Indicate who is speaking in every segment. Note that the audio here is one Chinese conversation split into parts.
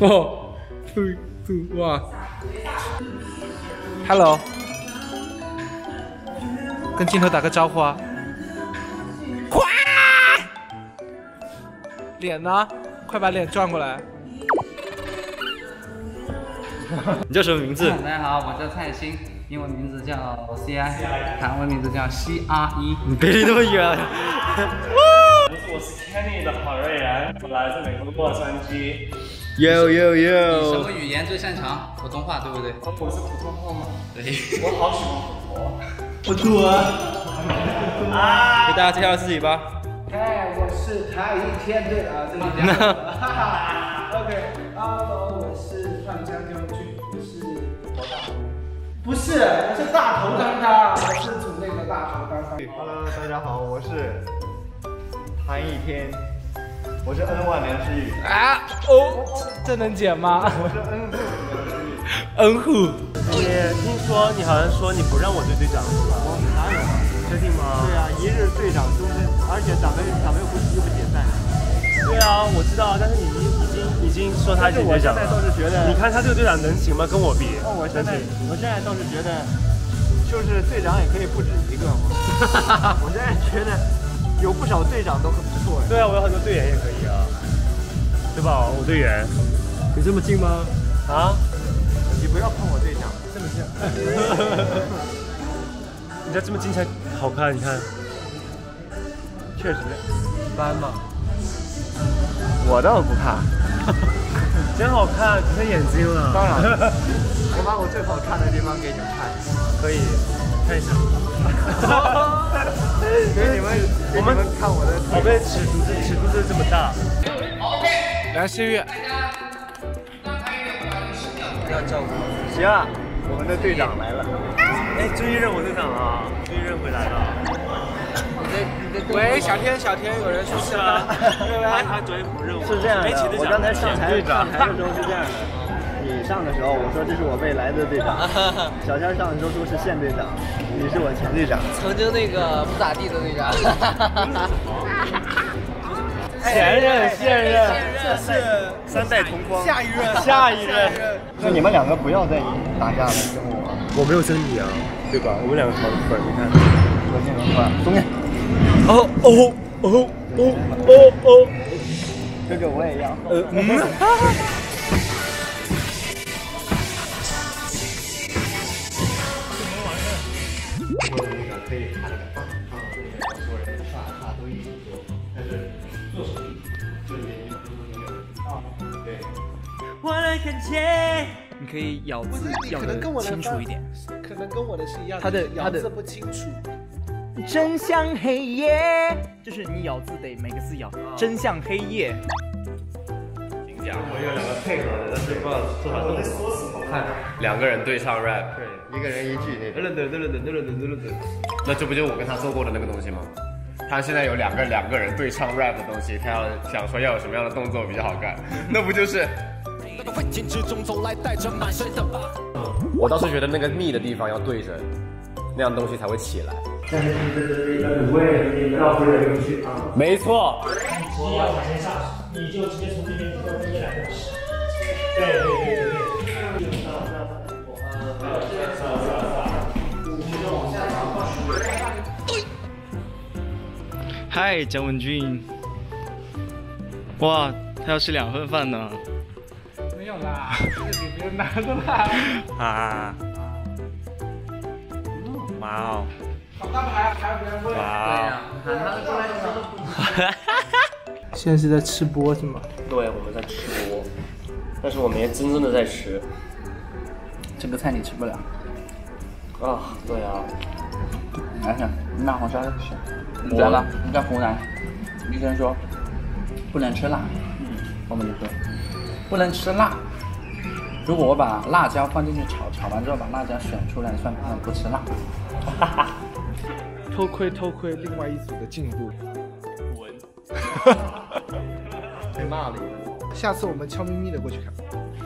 Speaker 1: four three two one。Hello，跟镜头打个招呼啊！快，脸呢？快把脸转过来。
Speaker 2: 你叫什么名字？
Speaker 3: 大家好，我叫蔡欣，英文名字叫 CI，韩文名字叫 C R E。
Speaker 2: 你别离那么远。
Speaker 4: 我是我是 Kenny 的好瑞然，我来自美国洛杉矶。
Speaker 2: Yo yo
Speaker 3: 你什！么语言最擅长？普通话对不对？
Speaker 4: 我是普通话吗？
Speaker 3: 对。
Speaker 4: 我好喜欢普通话。
Speaker 1: 我吐啊！
Speaker 2: 给大家介绍自己吧。
Speaker 1: 哎，我是台一天队的啊，这里讲。哈哈。OK，Hello，我是范江将军，我是头大。不是，我是大头当当，我是组内的大头当当。
Speaker 5: Hello，大家好，我是谭一天，我是 N 万梁诗雨，
Speaker 1: 啊哦，这能剪吗？
Speaker 5: 我是 N 户梁诗雨。
Speaker 1: 恩护。
Speaker 4: 你听说你好像说你不让我队队长是吧？
Speaker 5: 我哪有啊？
Speaker 4: 确定吗？
Speaker 5: 对啊，一日队长终身，而且咱们咱们又不又不解散。
Speaker 4: 对啊，我知道，但是你已经已经已经说他是队长了。
Speaker 5: 我现在倒是觉得，
Speaker 4: 你看他这个队长能行吗？跟我比。
Speaker 5: 哦，我现在我现在倒是觉得，就是队长也可以不止一个嘛。我现在觉得有不少队长都很不错哎。
Speaker 4: 对啊，我有很多队员也可以啊，对吧？我队员。
Speaker 2: 有这么近吗？
Speaker 4: 啊？
Speaker 5: 你不要碰我队长，这么近。
Speaker 4: 你家这么近才好看，你看。
Speaker 5: 确实，
Speaker 4: 一般嘛。
Speaker 5: 我倒不怕。
Speaker 4: 真好看，只剩眼睛了。
Speaker 5: 当然，我把我最好看的地方给你们看，
Speaker 4: 可以看一下。
Speaker 5: 给你们给你们看我的
Speaker 4: 我们尺度这尺度这这么大。
Speaker 1: 梁希月，
Speaker 2: 要照顾。
Speaker 5: 行啊，我们的队长来了。
Speaker 4: 哎，终于认我队长了，终于认回来了。
Speaker 1: 喂，小天，小天，有人出事了。
Speaker 4: 他他昨天不认我。
Speaker 5: 是这样的我刚才上台的时候是这样的，你上的时候我说这是我未来的队长，小天上的时候说是现队长，你是我前队长。
Speaker 3: 曾经那个不咋地的队长。
Speaker 5: 前任，现任，
Speaker 1: 这是
Speaker 4: 三代同框。
Speaker 1: 下一任，
Speaker 5: 下一任。那你们两个不要再打架了，跟我。
Speaker 4: 我没有生你啊，对吧？我们两个好粉，你看。
Speaker 5: 我进文化，松开。
Speaker 4: 哦哦哦哦哦哦。
Speaker 5: 这个我也要。
Speaker 4: 呃嗯。
Speaker 5: 我。
Speaker 1: 你可以咬字咬的清楚一点，可能跟我的是一样的，
Speaker 2: 他的
Speaker 1: 咬字不清楚。
Speaker 2: 真相黑夜，就是你咬字得每个字咬。真相黑夜。
Speaker 6: 听讲，我有两个配合的，但是不知道做啥动作。看，两个人对唱 rap，
Speaker 5: 对，一个人一句那种。
Speaker 6: 那就不就我跟他做过的那个东西吗？他现在有两个两个人对唱 rap 的东西，他要想说要有什么样的动作比较好看，那不就是？我倒是觉得那个密的地方要对着，那样东西才会起来。没错。
Speaker 7: 你要往前上，你就直接从这边。
Speaker 2: 嗨，蒋文俊。哇，他要吃两份饭呢。
Speaker 1: 没有啦，这个比别人难的啦。
Speaker 2: 啊。哇哦。
Speaker 1: 好大牌，还有别人问。
Speaker 2: 哇
Speaker 1: 现在是在吃播是吗？
Speaker 4: 对，我们在吃播，但是我们也真正的在吃。
Speaker 3: 这个菜你吃不了。
Speaker 4: 啊，对啊。
Speaker 3: 来看，辣黄沙吃。你在吗？你在湖南，医生说不能吃辣，嗯我们就说不能吃辣。如果我把辣椒放进去炒，炒完之后把辣椒选出来，算不算不吃辣？
Speaker 1: 哈 哈偷窥偷窥另外一组的进度。
Speaker 5: 被 骂了。
Speaker 1: 下次我们悄咪咪的过去看，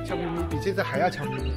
Speaker 1: 悄咪咪比这次还要悄咪咪。